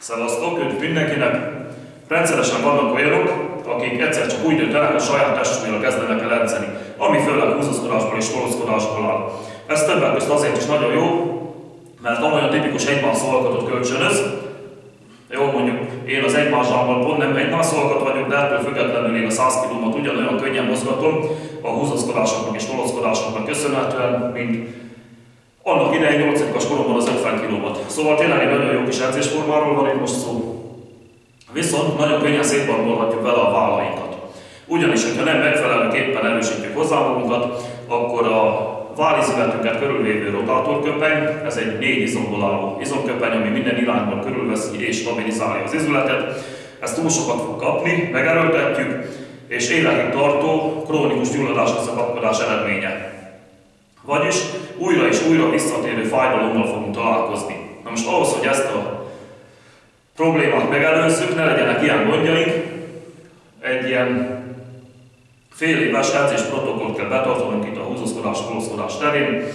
Szevasztok, üdv mindenkinek! Rendszeresen vannak olyanok, akik egyszer csak úgy döntenek, hogy saját testújjal kezdenek el edzeni, ami főleg húzaszkodásból és tolózkodásból áll. Ez többek között azért is nagyon jó, mert nem olyan tipikus egyben szolgatot kölcsönöz, jó, mondjuk én az egymással pont nem egymás szolgat vagyok, de ettől függetlenül én a 100 kilómat ugyanolyan könnyen mozgatom a húzaszkodásoknak és tolózkodásoknak köszönhetően, mint annak idején 8 koromban az 50 kilómat. Szóval tényleg egy nagyon jó kis edzésformáról van itt most szó. Viszont nagyon könnyen szétbarbolhatjuk vele a vállainkat. Ugyanis, hogyha nem megfelelőképpen erősítjük hozzá magunkat, akkor a vállizületünket körülvévő rotátorköpeny, ez egy négy izomból álló izomköpeny, ami minden irányban körülveszi és stabilizálja az izületet. Ezt túl sokat fog kapni, megerőltetjük, és évekig tartó krónikus gyulladás a eredménye. Vagyis újra és újra visszatérő fájdalommal fogunk találkozni. Na most ahhoz, hogy ezt a problémát megelőzzük, ne legyenek ilyen gondjaink, egy ilyen fél éves edzés protokollt kell betartanunk itt a húzózkodás, kolózkodás terén,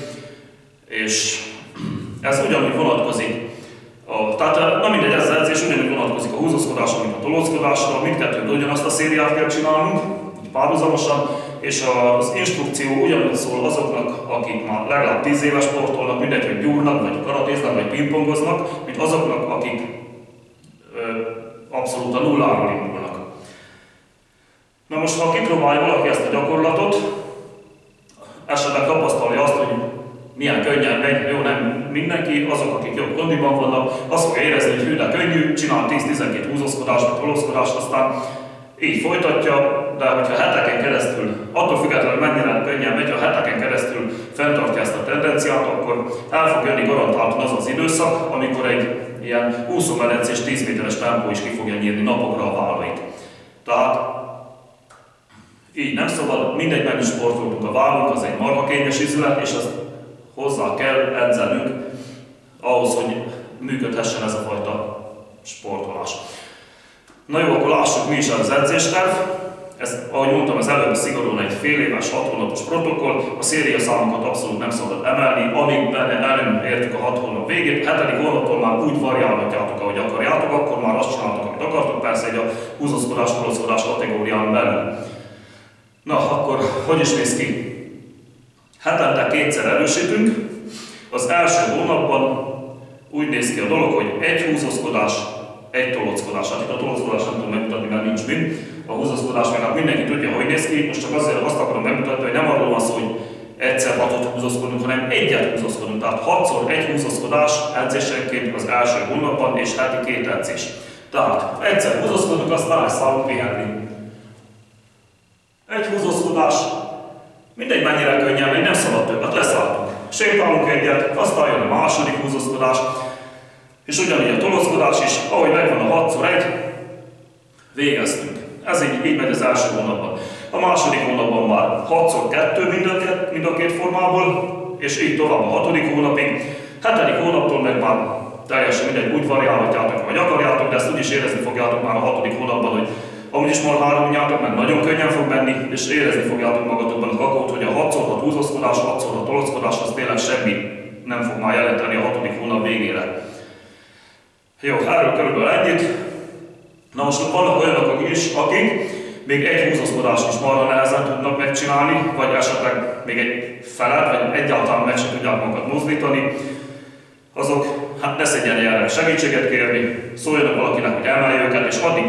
és ez ugyanúgy vonatkozik a, tehát na mindegy, ez az edzés ugyanúgy vonatkozik a húzózkodásra, mint a tolózkodásra, mindkettőt ugyanazt a szériát kell csinálnunk, párhuzamosan, és az instrukció ugyanúgy szól azoknak, akik már legalább 10 éves sportolnak, mindegy, hogy gyúrnak, vagy karatéznak, vagy pingpongoznak, mint azoknak, akik ö, abszolút a nulláról indulnak. Na most, ha kipróbálja valaki ezt a gyakorlatot, esetleg tapasztalja azt, hogy milyen könnyen megy, jó, nem mindenki, azok, akik jobb kondiban vannak, azt fogja érezni, hogy hű, de könnyű, csinál 10-12 húzózkodást, vagy tolózkodást, aztán így folytatja, de hogyha heteken keresztül, könnyen megy, ha heteken keresztül fenntartja ezt a tendenciát, akkor el fog jönni garantáltan az az időszak, amikor egy ilyen úszómedencés 10 méteres tempó is ki fogja nyírni napokra a vállait. Tehát így nem szabad, mindegy menő sportoltunk a vállunk, az egy marha kényes izület, és azt hozzá kell edzenünk ahhoz, hogy működhessen ez a fajta sportolás. Na jó, akkor lássuk mi is az edzésterv. Ez, ahogy mondtam, az előbb szigorúan egy fél éves, hat hónapos protokoll, a széria számokat abszolút nem szabad emelni, amíg benne nem értük a hat hónap végét, hetedik hónaptól már úgy variálhatjátok, ahogy akarjátok, akkor már azt csináltok, amit akartok, persze egy a húzózkodás, kolozkodás kategórián belül. Na, akkor hogy is néz ki? Hetente kétszer erősítünk. Az első hónapban úgy néz ki a dolog, hogy egy húzózkodás, egy tolózkodás. Hát itt a tolózkodás nem tudom megmutatni, mert nincs mind. A húzózkodás meg hát mindenki tudja, hogy néz ki. Most csak azért azt akarom megmutatni, hogy nem arról van szó, hogy egyszer hatot húzózkodunk, hanem egyet húzózkodunk. Tehát hatszor egy húzózkodás edzésenként az első hónapban és heti két edzés. Tehát egyszer húzózkodunk, aztán elszállunk pihenni. Egy húzózkodás, mindegy mennyire könnyen megy, nem szabad többet, leszálltunk. Sétálunk egyet, aztán jön a második húzózkodás, és ugyanígy a tolózkodás is, ahogy megvan a 6 1 végeztünk. Ez így, így megy az első hónapban. A második hónapban már 6 2 mind a, két, mind a két formából, és így tovább a hatodik hónapig. Hetedik hónaptól meg már teljesen mindegy, úgy variálhatjátok, vagy akarjátok, de ezt úgy érezni fogjátok már a hatodik hónapban, hogy amúgy is már három nyátok, meg nagyon könnyen fog menni, és érezni fogjátok magatokban a kakaót, hogy a 6 x 6 húzózkodás, 6 x 6 tolózkodás, az tényleg semmi nem fog már jelenteni a hatodik hónap végére. Jó, erről körülbelül ennyit. Na most vannak olyanok is, akik még egy húzózkodást is marha nehezen tudnak megcsinálni, vagy esetleg még egy felet, vagy egyáltalán meg sem tudják magukat mozdítani. Azok, hát ne erre segítséget kérni, szóljanak valakinek, hogy emelje őket, és addig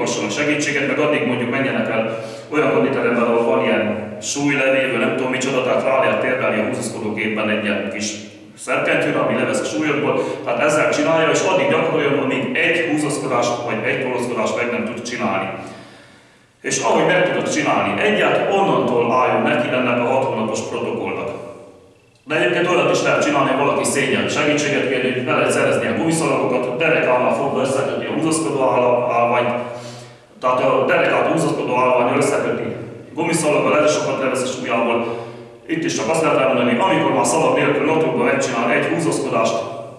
a segítséget, meg addig mondjuk menjenek el olyan konditeremben, ahol van ilyen súlylevévő, nem tudom micsoda, tehát rá lehet térdelni a húzózkodógépben egy ilyen kis szerkentyűre, ami levesz a súlyodból, tehát ezzel csinálja, és addig gyakoroljon, amíg egy húzózkodást vagy egy tolózkodást meg nem tud csinálni. És ahogy meg tudod csinálni egyet, onnantól álljon neki ennek a hat hónapos protokollnak. De egyébként olyat is lehet csinálni, hogy valaki szégyen segítséget kérni, be lehet szerezni a gumiszalagokat, derekálnál fogva összekötni a húzózkodó állványt, tehát a derekát húzózkodó állvány összeköti gumiszalaggal, ez sokat levesz a súlyából, itt is csak azt lehet elmondani, amikor már szabad nélkül notebookban megcsinál egy húzózkodást,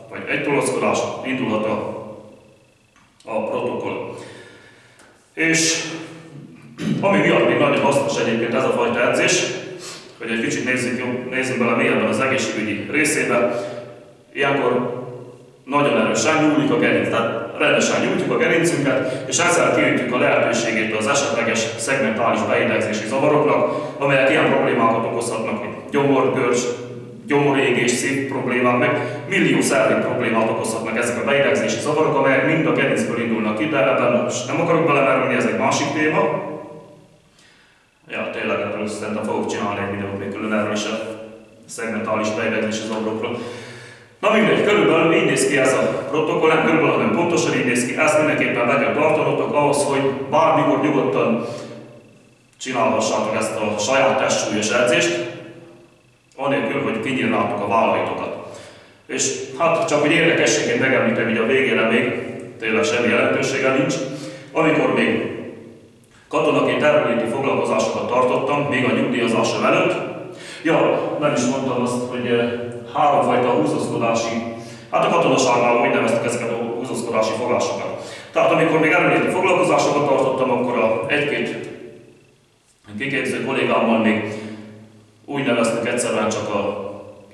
vagy egy tolózkodást, indulhat a, a protokoll. És ami miatt még nagyon hasznos egyébként ez a fajta edzés, hogy egy kicsit nézzük, jó, nézzünk bele mélyebben az egészségügyi részébe. Ilyenkor nagyon erősen nyúlik a gerinc, tehát rendesen nyújtjuk a gerincünket, és ezzel kiütjük a lehetőségét az esetleges szegmentális beidegzési zavaroknak, amelyek ilyen problémákat okozhatnak, mint gyomorgörcs, gyomorégés, szív problémák, meg millió szervi problémát okozhatnak ezek a beidegzési zavarok, amelyek mind a gerincből indulnak ki, de ebben most nem akarok belemerülni, ez egy másik téma. Ja, tényleg erről szerintem fogok csinálni egy videót még külön erről is a szegmentális beidegzési zavarokról. Na mindegy, körülbelül így néz ki ez a protokoll, nem körülbelül, hanem pontosan így néz ki, ezt mindenképpen be kell tartanotok ahhoz, hogy bármikor nyugodtan csinálhassátok ezt a saját testsúlyos edzést, anélkül, hogy kinyírnátok a vállaitokat. És hát csak hogy érdekességként megemlítem, hogy a végére még tényleg semmi jelentősége nincs. Amikor még katonaként erőléti foglalkozásokat tartottam, még a nyugdíjazásom előtt, ja, nem is mondtam azt, hogy eh, háromfajta húzózkodási, hát a katonaságnál úgy neveztek ezeket a húzózkodási fogásokat. Tehát amikor még erőléti foglalkozásokat tartottam, akkor a egy-két kiképző kollégámmal még úgy neveztek egyszerűen csak a,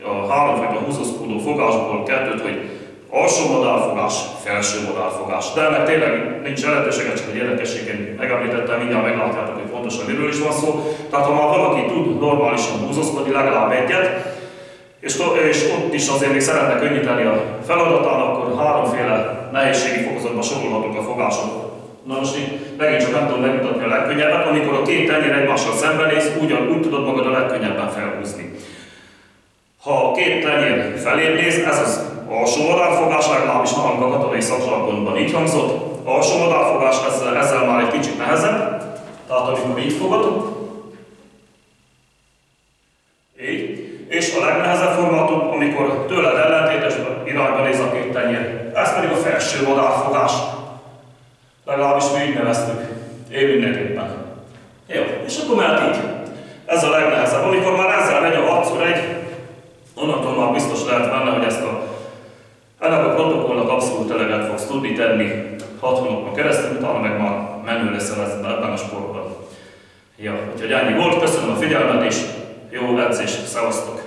a háromfajta húzózkodó fogásból kettőt, hogy alsó modálfogás, felső modálfogás. De ennek tényleg nincs jelentősége, csak egy érdekességén megemlítettem, mindjárt meglátjátok, hogy pontosan miről is van szó. Tehát ha már valaki tud normálisan húzózkodni, legalább egyet, és, és ott is azért még szeretne könnyíteni a feladatán, akkor háromféle nehézségi fokozatban sorolhatunk a fogások Na most itt megint csak nem tudom megmutatni a legkönnyebben, amikor a két tenyér egymással szembenéz, úgy, úgy tudod magad a legkönnyebben felhúzni. Ha a két tenyér felé néz, ez az alsó madárfogás, legalábbis nálunk a katonai szakzsargonban így hangzott. Alsó madárfogás ezzel, ezzel már egy kicsit nehezebb, tehát amikor így fogod, így. És a legnehezebb formátum, amikor tőled ellentétes irányba néz a két tenyér. Ez pedig a felső madárfogás. Legalábbis mi így neveztük. Én mindenképpen. Jó, és akkor mehet így. Ez a legnehezebb. Amikor már ezzel megy a 6 egy, onnantól már biztos lehet benne, hogy ezt a, ennek a protokollnak abszolút eleget fogsz tudni tenni 6 hónapon keresztül, utána meg már menő leszel ebben a sportban. Ja, úgyhogy ennyi volt, köszönöm a figyelmet, és jó edzés, szevasztok!